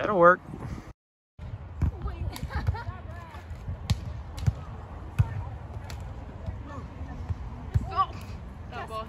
That'll work. That ball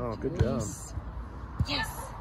Oh, good job. Yes.